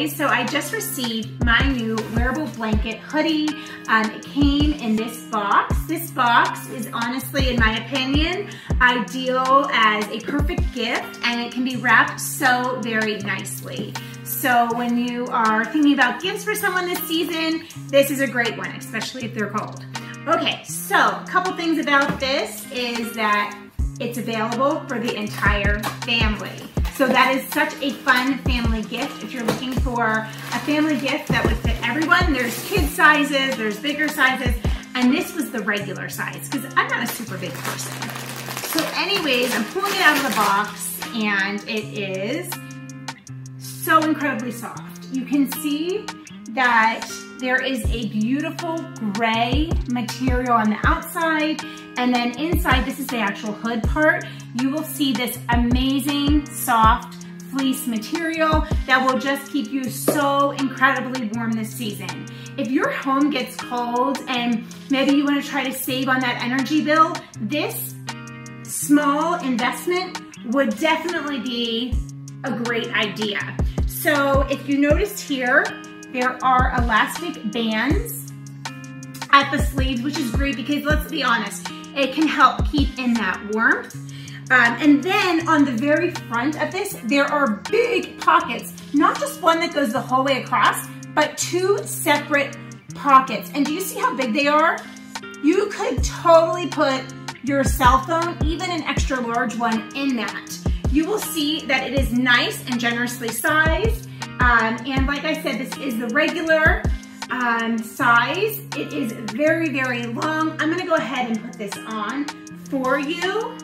guys, so I just received my new wearable blanket hoodie. Um, it came in this box. This box is honestly, in my opinion, ideal as a perfect gift and it can be wrapped so very nicely. So when you are thinking about gifts for someone this season, this is a great one, especially if they're cold. Okay, so a couple things about this is that it's available for the entire family. So that is such a fun family gift. If you're looking for a family gift that would fit everyone, there's kid sizes, there's bigger sizes, and this was the regular size because I'm not a super big person. So anyways, I'm pulling it out of the box and it is so incredibly soft. You can see that there is a beautiful gray material on the outside and then inside, this is the actual hood part, you will see this amazing soft fleece material that will just keep you so incredibly warm this season. If your home gets cold and maybe you wanna to try to save on that energy bill, this small investment would definitely be a great idea. So if you noticed here, there are elastic bands at the sleeves, which is great because let's be honest, it can help keep in that warmth. Um, and then on the very front of this, there are big pockets, not just one that goes the whole way across, but two separate pockets. And do you see how big they are? You could totally put your cell phone, even an extra large one in that. You will see that it is nice and generously sized. Um, and like I said, this is the regular um, size. It is very, very long. I'm gonna go ahead and put this on for you.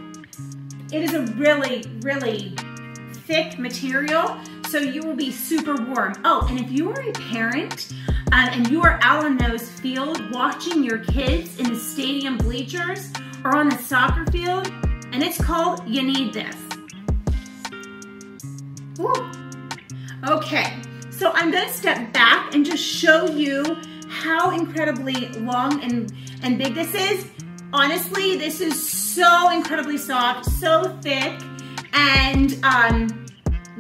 It is a really, really thick material, so you will be super warm. Oh, and if you are a parent uh, and you are out on those field watching your kids in the stadium bleachers or on the soccer field, and it's called You Need This. Ooh. Okay, so I'm gonna step back and just show you how incredibly long and, and big this is. Honestly, this is so incredibly soft, so thick, and um,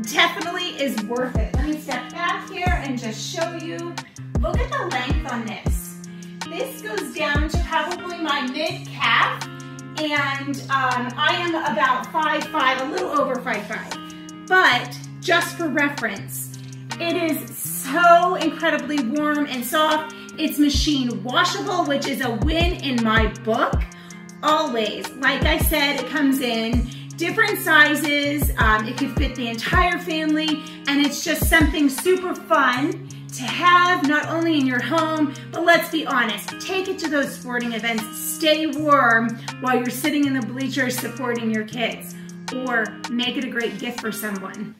definitely is worth it. Let me step back here and just show you. Look at the length on this. This goes down to probably my mid-calf, and um, I am about 5'5", a little over 5'5". But just for reference, it is so incredibly warm and soft. It's machine washable, which is a win in my book. Always, like I said, it comes in different sizes. Um, it could fit the entire family, and it's just something super fun to have not only in your home, but let's be honest, take it to those sporting events, stay warm while you're sitting in the bleachers supporting your kids, or make it a great gift for someone.